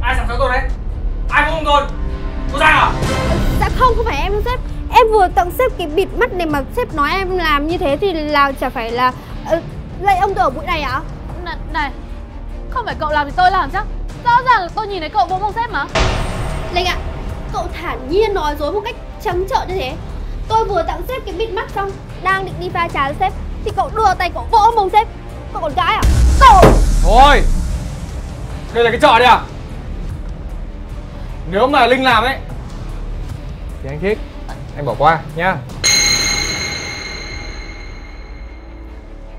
ai sẵn sớm tôi đấy? Ai muốn tôi? Cô giang à? Dạ không, không phải em đâu sếp. Em vừa tặng sếp cái bịt mắt này mà sếp nói em làm như thế thì là chả phải là uh, Lạy ông tôi ở bụi này ạ? Này, này Không phải cậu làm thì tôi làm chắc. Rõ ràng là tôi nhìn thấy cậu vỗ mông sếp mà. Linh ạ, cậu thản nhiên nói dối một cách trắng trợn như thế. Tôi vừa tặng sếp cái bịt mắt xong Đang định đi pha trà với sếp Thì cậu đưa tay cậu vỗ mông sếp. Cậu còn cãi à? Cậu! Thôi! Đây là cái trò đấy à? Nếu mà linh làm ấy thì anh thích. Anh bỏ qua nhá.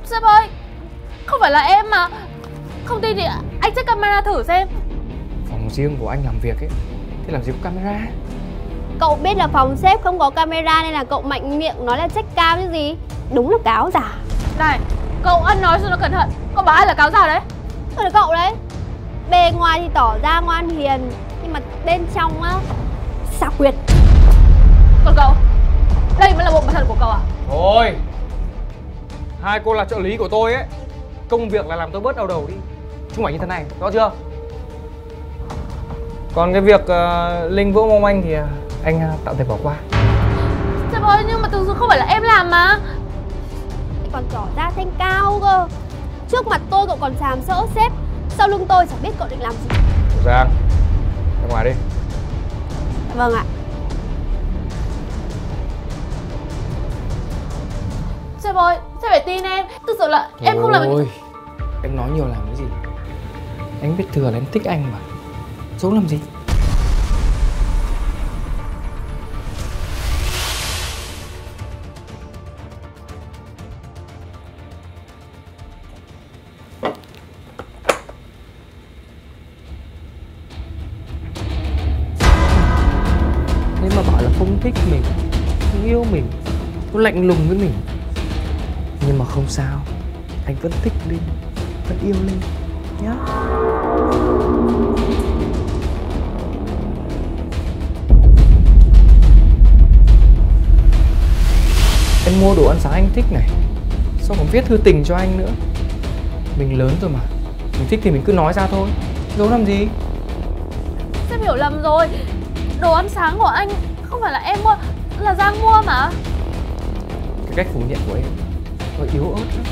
Sếp ơi! Không phải là em mà. Không tin thì anh check camera thử xem. Phòng riêng của anh làm việc ấy thì làm gì có camera? Cậu biết là phòng sếp không có camera nên là cậu mạnh miệng nói là check cao chứ gì Đúng là cáo giả Này Cậu ăn nói cho nó cẩn thận. Cậu bảo ai là cáo giả đấy? Tôi là cậu đấy. Bề ngoài thì tỏ ra ngoan hiền Nhưng mà bên trong á Xảo quyệt. Còn cậu Đây mới là bộ mặt thật của cậu à? Thôi hai cô là trợ lý của tôi ấy. Công việc là làm tôi bớt đau đầu đi. Chung phải như thế này rõ chưa? Còn cái việc uh, linh vỗ mong anh thì uh, anh uh, tạm thời bỏ qua. Sếp ơi nhưng mà thực sự không phải là em làm mà Còn tỏ ra thanh cao cơ. Trước mặt tôi cậu còn sàm sỡ sếp Sau lưng tôi chẳng biết cậu định làm gì. Giang ra ngoài đi. Vâng ạ. Sếp ơi Sếp phải tin em? Thực sự là em không làm Ôi, em nói nhiều làm cái gì? Anh biết thừa là em thích anh mà. Giấu làm gì thích mình, Không yêu mình, Nó lạnh lùng với mình. Nhưng mà không sao, Anh vẫn thích Linh, Vẫn yêu Linh Nhá. Em mua đồ ăn sáng anh thích này Sao còn viết thư tình cho anh nữa. Mình lớn rồi mà, Mình thích thì mình cứ nói ra thôi. Giấu làm gì? Sếp hiểu lầm rồi. Đồ ăn sáng của anh không phải là em mua Là Giang mua mà. Cái cách phủ nhận của em Nó yếu ớt lắm.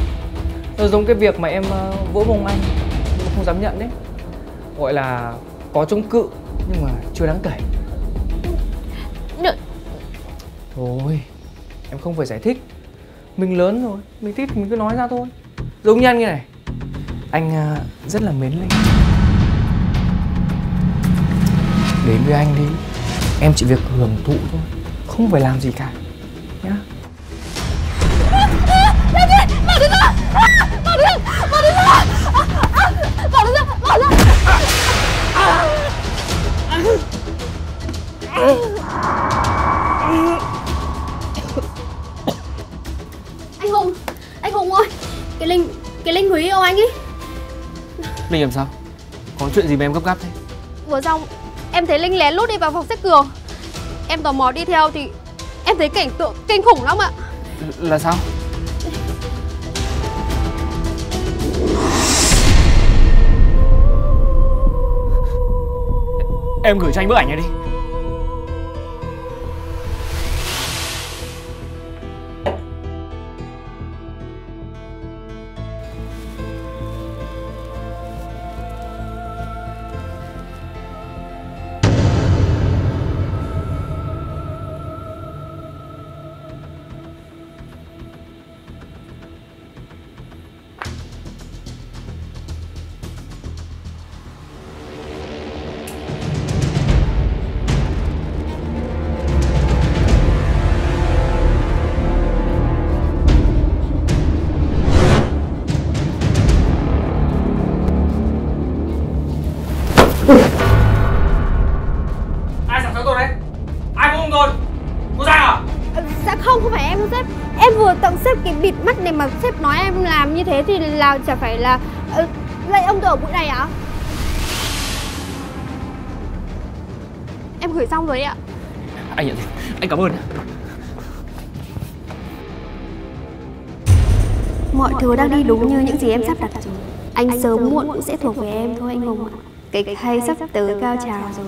Nó giống cái việc mà em ờ, vỗ mông anh Nhưng mà không dám nhận đấy. Gọi là có chống cự Nhưng mà chưa đáng kể. Thôi Em không phải giải thích. Mình lớn rồi Mình thích mình cứ nói ra thôi. Giống như anh như này. Anh à, rất là mến Linh. Đến với anh đi Em chỉ việc hưởng thụ thôi Không phải làm gì cả Nhá. Anh Hùng Anh Hùng ơi Cái Linh Cái Linh Húy yêu anh ấy. Linh làm sao? Có chuyện gì mà em gấp gáp thế? Vừa xong Em thấy Linh lén lút đi vào phòng xếp cường Em tò mò đi theo thì Em thấy cảnh tượng kinh khủng lắm ạ. Là sao? Em gửi cho anh bức ảnh này đi Ai sẵn sớm tôi đấy? Ai muốn tôi Cô Giang à? Ờ, Dạ không, không phải em đâu sếp. Em vừa tặng sếp cái bịt mắt này mà sếp nói em làm như thế thì là chả phải là uh, Lạy ông tôi ở bụi này ạ Em gửi xong rồi đấy ạ. Anh nhận Anh cảm ơn. Mọi thứ đang đi đúng như những gì em sắp đặt rồi. Anh sớm muộn cũng sẽ thuộc về em thôi anh Hùng ạ Kịch hay sắp tới cao trào rồi.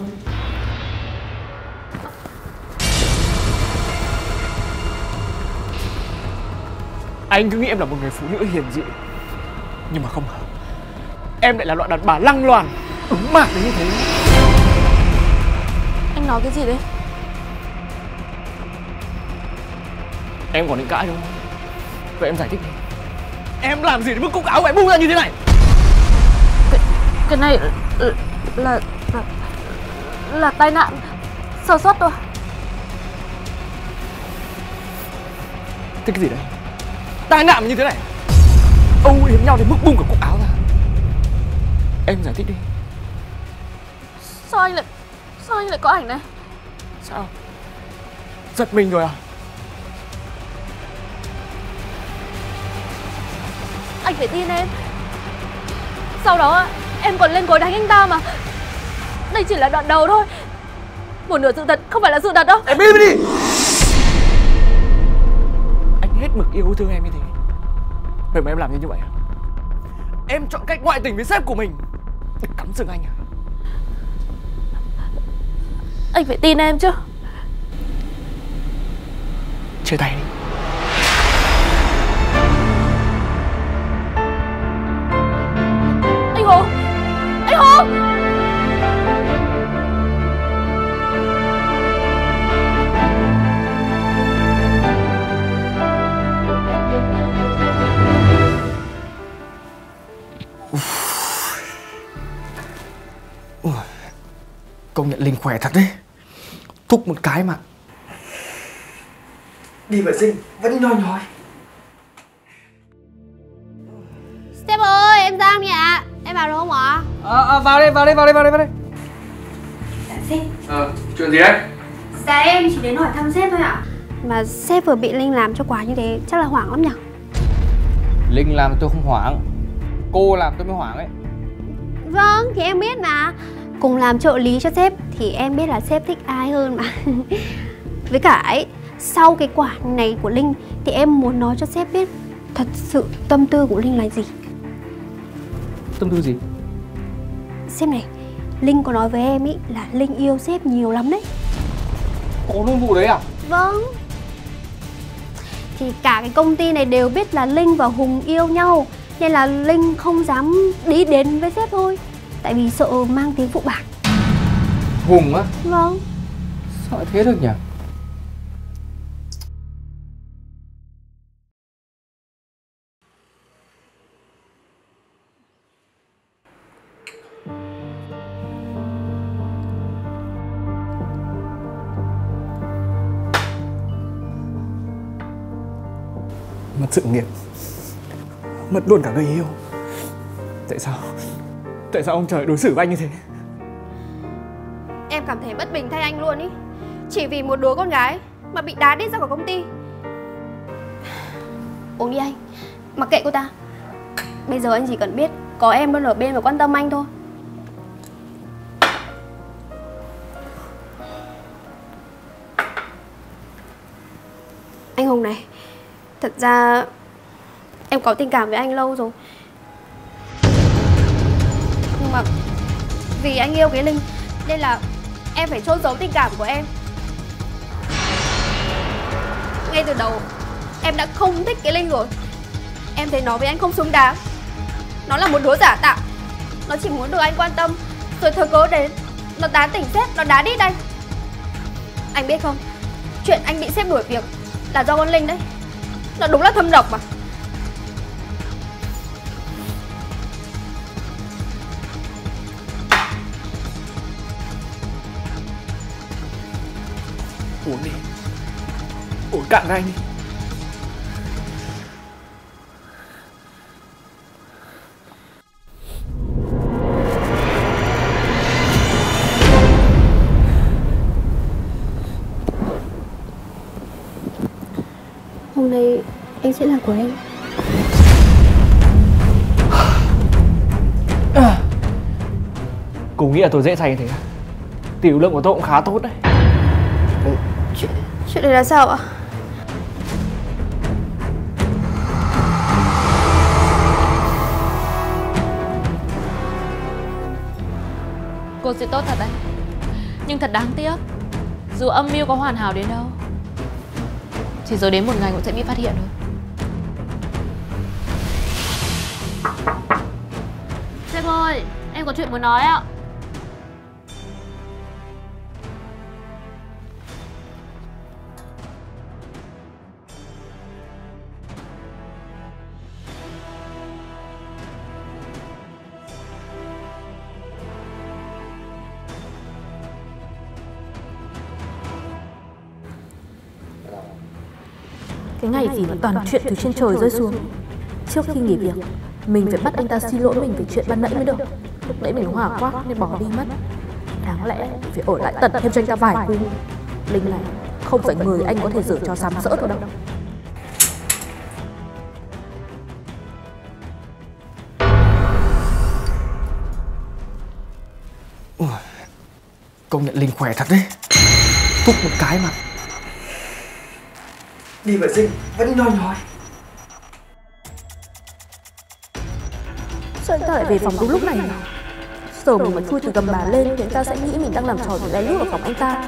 Anh cứ nghĩ em là một người phụ nữ hiền dịu Nhưng mà không ngờ Em lại là loại đàn bà lăng loàn Đúng mạc đến như thế. Anh nói cái gì đấy? Em còn định cãi đúng không? Vậy em giải thích đi. Em làm gì đến mức cúc áo của em bung ra như thế này Cái này là là là, là tai nạn sơ suất thôi. Thế cái gì đấy? Tai nạn như thế này. Âu yếm nhau đến mức bung cả cúc áo ra. Em giải thích đi. Sao anh lại Sao anh lại có ảnh này? Sao? Giật mình rồi à? Anh phải tin em. Sau đó em còn lên gối đánh anh ta mà. Đây chỉ là đoạn đầu thôi. Một nửa sự thật không phải là sự thật đâu. Em im đi. Anh hết mực yêu thương em như thế. Vậy mà em làm như vậy à? Em chọn cách ngoại tình với sếp của mình. Để cắm sừng anh à? Anh phải tin em chứ. Chia tay đi khỏe thật đấy. Thúc một cái mà. Đi vệ sinh vẫn nhoi nhoi. Sếp ơi em Giang nhỉ ạ. Em vào được không ạ? À, à, Vào đây vào đây vào đây vào đây vào đây. Dạ sếp. Ờ chuyện gì đấy? Dạ em chỉ đến hỏi thăm sếp thôi ạ. Mà sếp vừa bị Linh làm cho quả như thế Chắc là hoảng lắm nhỉ? Linh làm tôi không hoảng. Cô làm tôi mới hoảng ấy. Vâng thì em biết mà Cùng làm trợ lý cho sếp Thì em biết là sếp thích ai hơn mà. Với cả ấy Sau cái quả này của Linh Thì em muốn nói cho sếp biết Thật sự tâm tư của Linh là gì. Tâm tư gì? Sếp này Linh có nói với em ý là Linh yêu sếp nhiều lắm đấy. Có luôn vụ đấy à? Vâng. Thì cả cái công ty này đều biết là Linh và Hùng yêu nhau Nên là Linh không dám đi đến với sếp thôi Tại vì sợ mang tiếng phụ bạc. Hùng á? Vâng. Lại thế được nhỉ? Mất sự nghiệp. Mất luôn cả người yêu. Tại sao Tại sao ông trời đối xử với anh như thế? Em cảm thấy bất bình thay anh luôn ý. Chỉ vì một đứa con gái Mà bị đá đít ra khỏi công ty. Uống đi anh, Mặc kệ cô ta. Bây giờ anh chỉ cần biết Có em luôn ở bên và quan tâm anh thôi. Anh Hùng này, Thật ra Em có tình cảm với anh lâu rồi mà Vì anh yêu cái Linh Nên là em phải trôn giấu tình cảm của em. Ngay từ đầu Em đã không thích cái Linh rồi. Em thấy nó với anh không xứng đáng. Nó là một đứa giả tạo. Nó chỉ muốn được anh quan tâm Rồi thời cớ đến. Nó tán tỉnh sếp, nó đá đi đây. Anh biết không? Chuyện anh bị sếp đuổi việc Là do con Linh đấy. Nó đúng là thâm độc mà. Uống đi. Uống cạn anh đi. Hôm nay anh sẽ là của em Cô nghĩ là tôi dễ say như thế? Tiểu lượng của tôi cũng khá tốt đấy Chuyện này là sao ạ? Cô sẽ tốt thật đấy. Nhưng thật đáng tiếc Dù âm mưu có hoàn hảo đến đâu Chỉ rồi đến một ngày cũng sẽ bị phát hiện thôi. Sếp ơi, em có chuyện muốn nói ạ. Cái ngày gì mà toàn chuyện từ trên trời rơi xuống? Trước khi nghỉ việc, Mình phải bắt anh ta xin lỗi mình về chuyện ban nãy mới được. Lúc nãy mình hòa quá nên bỏ đi mất. Đáng lẽ phải ở lại tận thêm cho anh ta vài cú Linh này, không phải người anh có thể dở cho sám sỡ đâu. Đâu Công nhận Linh khỏe thật đấy. Thúc một cái mà. Đi vệ sinh vẫn nhoi nhoi Sao anh ta lại về phòng đúng lúc này. Giờ mình mà chui từ gầm bà lên Thì anh ta sẽ nghĩ mình đang làm trò gì lén lút ở phòng anh ta.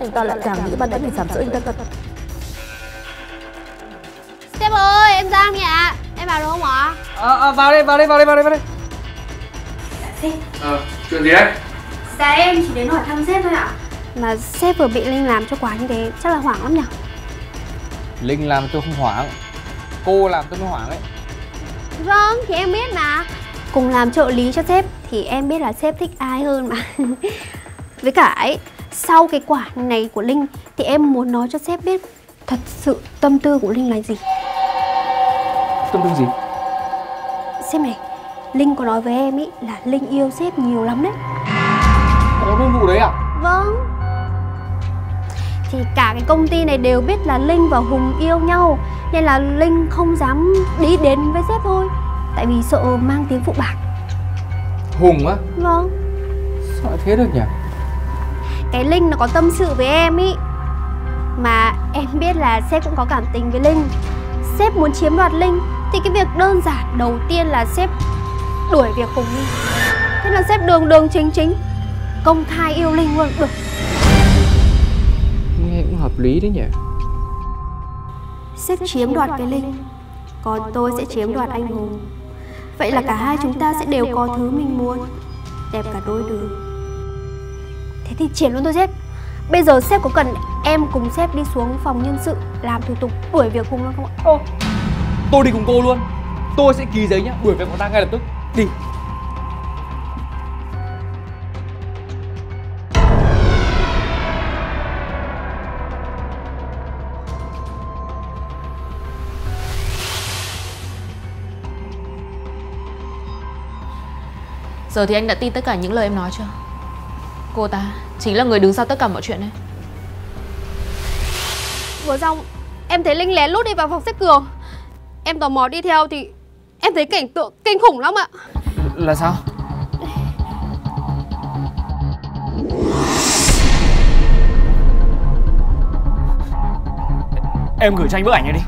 Anh ta lại càng nghĩ ban nãy mình sám sỡ anh ta thật. Sếp ơi, em Giang nhỉ? Ạ Em vào được không ạ? à, à, Vào đây, vào đây, vào đây, vào đây, vào đây. Sếp. Ờ, chuyện gì đấy? Dạ em chỉ đến hỏi thăm sếp thôi ạ. Mà sếp vừa bị Linh làm cho quá như thế Chắc là hoảng lắm nhỉ Linh làm tôi không hoảng. Cô làm tôi mới hoảng ấy Vâng, thì em biết mà. Cùng làm trợ lý cho sếp Thì em biết là sếp thích ai hơn mà. Với cả ấy Sau cái quả này của Linh Thì em muốn nói cho sếp biết Thật sự tâm tư của Linh là gì. Tâm tư gì? Sếp này Linh có nói với em ý là Linh yêu sếp nhiều lắm đấy. Có luôn vụ đấy à? Vâng Thì cả cái công ty này đều biết là Linh và Hùng yêu nhau Nên là Linh không dám đi đến với sếp thôi Tại vì sợ mang tiếng phụ bạc Hùng á? Vâng lại thế được nhỉ? Cái Linh nó có tâm sự với em ý Mà em biết là sếp cũng có cảm tình với Linh Sếp muốn chiếm đoạt Linh Thì cái việc đơn giản đầu tiên là sếp đuổi việc Hùng đi Thế là sếp đường đường chính chính Công khai yêu Linh luôn được cũng hợp lý đấy nhỉ? Sếp chiếm đoạt cái Linh Còn tôi sẽ chiếm đoạt anh Hùng. Vậy là cả hai chúng ta sẽ đều có thứ mình muốn. Đẹp cả đôi đường. Thế thì triển luôn thôi sếp. Bây giờ sếp có cần em cùng sếp đi xuống phòng nhân sự Làm thủ tục đuổi việc Hùng luôn không ạ? Ô, tôi đi cùng cô luôn. Tôi sẽ ký giấy nhá, đuổi việc người ta ngay lập tức. Đi Giờ thì anh đã tin tất cả những lời em nói chưa? Cô ta chính là người đứng sau tất cả mọi chuyện đấy. Vừa xong em thấy Linh lén lút đi vào phòng sếp Cường Em tò mò đi theo thì em thấy cảnh tượng kinh khủng lắm ạ. Là sao? Em gửi cho anh bức ảnh này đi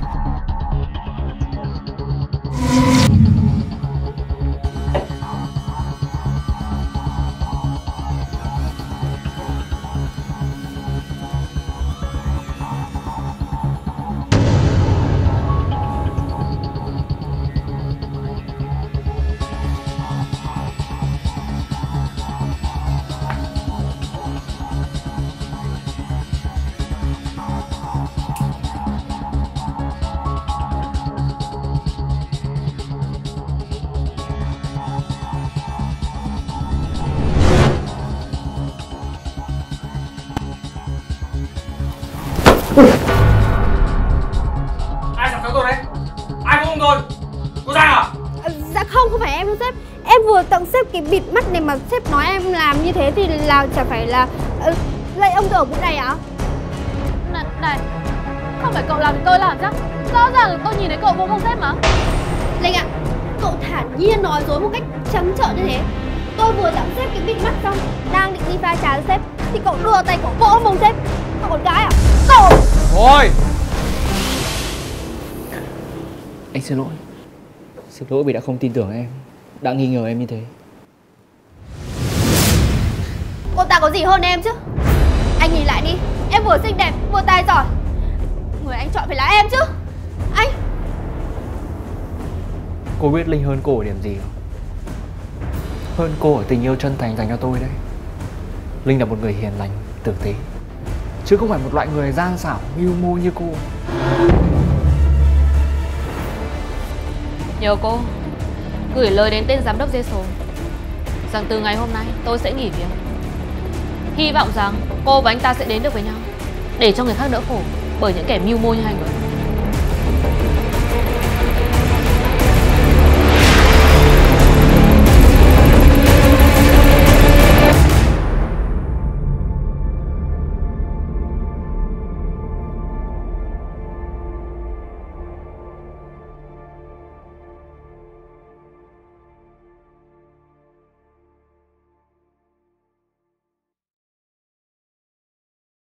như thế thì là chả phải là Lại ông ở mũi này ạ? Này, này Không phải cậu làm thì tôi làm chắc. Rõ ràng là tôi nhìn thấy cậu vô phòng xếp mà. Linh ạ, cậu thản nhiên nói dối một cách trắng trợn như thế. Tôi vừa tặng sếp cái bịt mắt xong Đang định đi pha trà cho sếp Thì cậu đưa tay cậu vỗ mông sếp. Cậu con gái à? Cậu! Thôi! Anh xin lỗi. Xin lỗi vì đã không tin tưởng em. Đã nghi ngờ em như thế có gì hơn em chứ? Anh nhìn lại đi Em vừa xinh đẹp vừa tài giỏi. Người anh chọn phải là em chứ. Anh. Cô biết Linh hơn cô ở điểm gì không? Hơn cô ở tình yêu chân thành dành cho tôi đấy. Linh là một người hiền lành, tử tế. Chứ không phải một loại người gian xảo, mưu mô như cô. Nhờ cô Gửi lời đến tên giám đốc dê số Rằng từ ngày hôm nay tôi sẽ nghỉ việc Hy vọng rằng cô và anh ta sẽ đến được với nhau, Để cho người khác đỡ khổ Bởi những kẻ mưu mô như hai người.